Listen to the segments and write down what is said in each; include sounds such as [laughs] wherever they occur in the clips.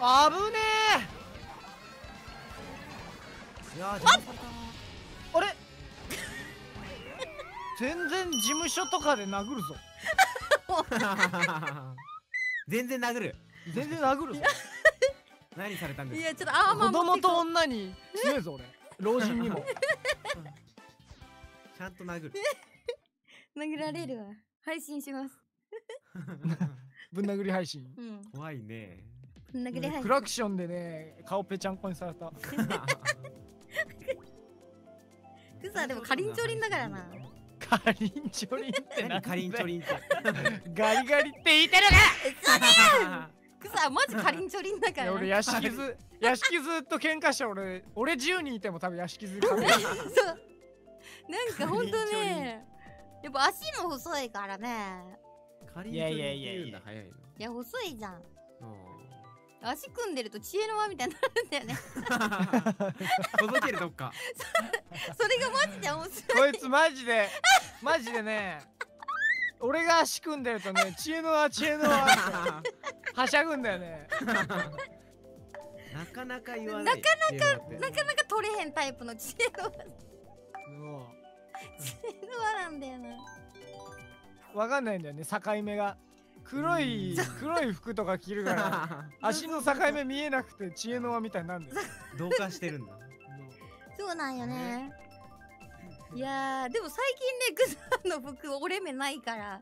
あぶねいやー邪魔されえあれ？[laughs] 全然事務所とかで殴るぞ。た [laughs] 全然殴る。全然殴るぞ。[laughs] 何されたんですか？いやちょっとあーまあ子供と女に強いぞ俺。老人にも。ちゃんと殴る。殴られるわ。配信します。ぶん殴り配信。うん。怖いね殴り配信クラクションでね顔ぺちゃんこにされた。クソはでもかりんちょりんだからな。カリンチョリンって何かりんちょりんって。ガリガリって言いてるクソはマジかりんちょりんだから。かいや俺屋敷ず屋敷ずっと喧嘩した俺俺10人いても多分屋敷ず [laughs] そう。なんかほんとねやっぱ足も細いからね。かりんちょりんって言うんだ早いの。いや細いじゃん足組んでると知恵の輪みたいになるんだよね。届けるどっか。[laughs] それがマジで面白い。こいつマジでマジでね俺が足組んでるとね知恵の輪知恵の輪はしゃぐんだよね。なかなか言わない。なかなかなかなか取れへんタイプの知恵の輪。知も恵の輪なんだよな。うわかんないんだよね境目が黒い黒い服とか着るから [laughs] 足の境目見えなくて知恵の輪みたいになるんだよ。同化してるんだ。そうなんよね。いやーでも最近ねグザの服折れ目ないから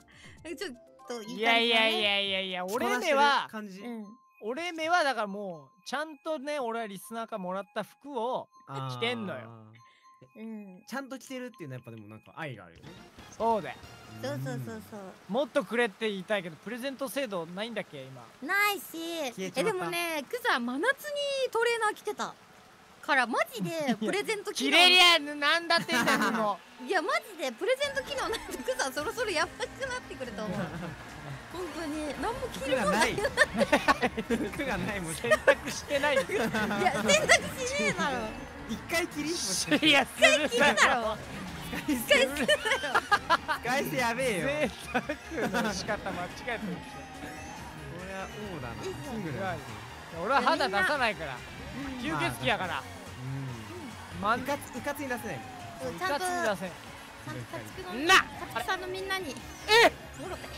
ちょっといいやいやいやいやいや俺目は感じ。うん。俺目はだからもうちゃんとね俺はリスナーからもらった服を着てんのよ。あうん。ーちゃんと着てるっていうのはやっぱでもなんか愛があるよね。そうだ。よそうそうそうそう。もっとくれって言いたいけどプレゼント制度ないんだっけ今。ないし。消えでもねクザ真夏にトレーナー着てたからマジでプレゼント機能。着れりゃなんだってんだよも [laughs] いやマジでプレゼント機能ないとクザそろそろやばくなってくると思う。[laughs] 本当に。何も着服るもんながない。い [laughs] 服がないもん。選択してないいや選択しねえだろ一回きり？いやする着るだろ。使い捨て使い捨てやべえよ。贅沢の仕方間違えてるでしこれは王だな。キングだ俺は肌出さないから。吸血鬼やから。まうん。んうかつうかつに出せない。そうちゃんと二つに出せな家畜さんのみんなに。えもろて